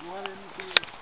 one in here.